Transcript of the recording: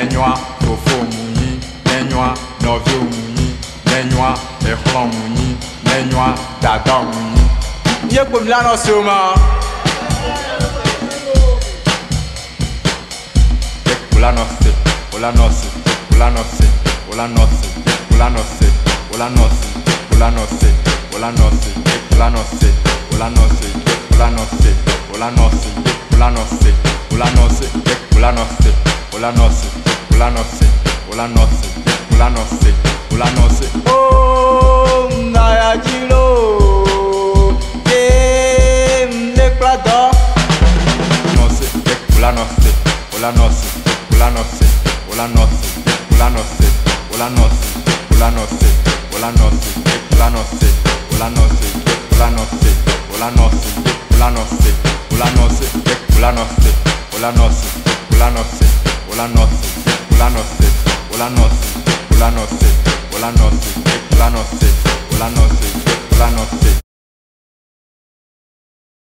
Nenwa, fofo mouni, nenwa, novio mouni, nenwa, ekhlon mouni, nenwa, dada mouni. Ye koum la no soma. Ola nosi, ola nosi, ola nosi, ola nosi, ola nosi, ola nosi, ola nosi, ola nosi, ola nosi, ola nosi, ola nosi, ola nosi, ola nosi, ola nosi, ola nosi, ola nosi, ola no se, ola no se, ola no se, ola no se. Oh, naya jilo, eh, le prado. No se, ola no se, ola no se. Ola no sé, ola no sé, ola no sé, ola no sé, ola no sé, ola no sé, ola no sé, ola no sé, ola no sé, ola no sé, ola no sé, ola no sé, ola no sé, ola no sé, ola Hola no sé, hola no sé, hola no sé, hola no sé, hola no sé, hola no sé, hola no sé, hola no sé.